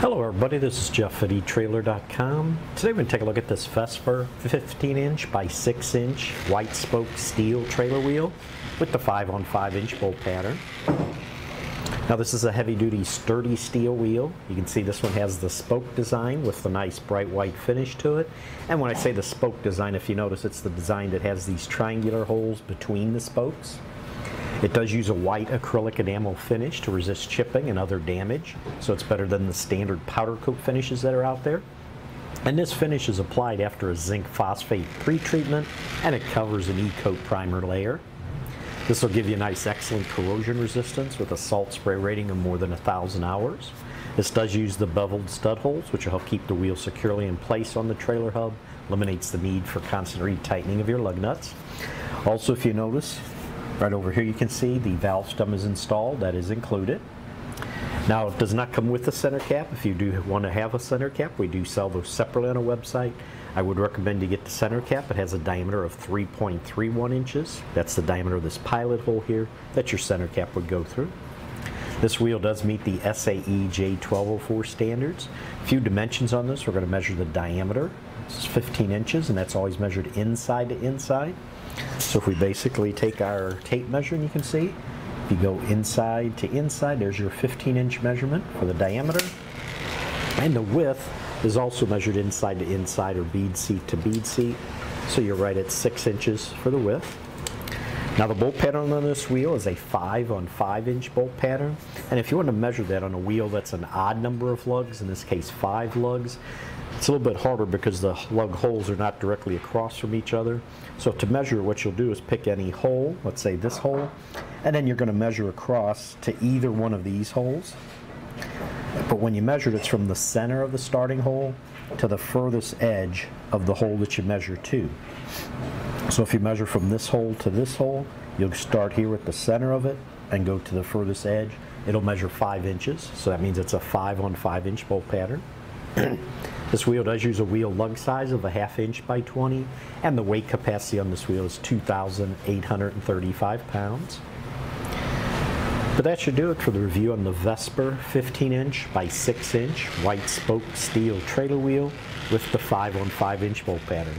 Hello everybody, this is Jeff at eTrailer.com. Today we're going to take a look at this Vesper 15 inch by 6 inch white spoke steel trailer wheel with the 5 on 5 inch bolt pattern. Now this is a heavy duty sturdy steel wheel. You can see this one has the spoke design with the nice bright white finish to it. And when I say the spoke design, if you notice it's the design that has these triangular holes between the spokes. It does use a white acrylic enamel finish to resist chipping and other damage, so it's better than the standard powder coat finishes that are out there. And this finish is applied after a zinc phosphate pretreatment and it covers an E-coat primer layer. This will give you a nice excellent corrosion resistance with a salt spray rating of more than a thousand hours. This does use the beveled stud holes which will help keep the wheel securely in place on the trailer hub, eliminates the need for constant retightening of your lug nuts. Also if you notice, Right over here you can see the valve stem is installed, that is included. Now it does not come with a center cap. If you do want to have a center cap, we do sell those separately on our website. I would recommend you get the center cap. It has a diameter of 3.31 inches. That's the diameter of this pilot hole here that your center cap would go through. This wheel does meet the SAE J1204 standards. A few dimensions on this. We're going to measure the diameter. Is 15 inches and that's always measured inside to inside. So if we basically take our tape measure, and you can see, if you go inside to inside, there's your 15 inch measurement for the diameter. And the width is also measured inside to inside or bead seat to bead seat. So you're right at six inches for the width. Now the bolt pattern on this wheel is a 5 on 5 inch bolt pattern and if you want to measure that on a wheel that's an odd number of lugs, in this case 5 lugs, it's a little bit harder because the lug holes are not directly across from each other. So to measure what you'll do is pick any hole, let's say this hole, and then you're going to measure across to either one of these holes. But when you measure it, it's from the center of the starting hole to the furthest edge of the hole that you measure to. So if you measure from this hole to this hole, you'll start here at the center of it and go to the furthest edge. It'll measure five inches, so that means it's a five on five inch bolt pattern. this wheel does use a wheel lug size of a half inch by 20, and the weight capacity on this wheel is 2,835 pounds. But that should do it for the review on the Vesper 15 inch by 6 inch white spoke steel trailer wheel with the 5 on 5 inch bolt pattern.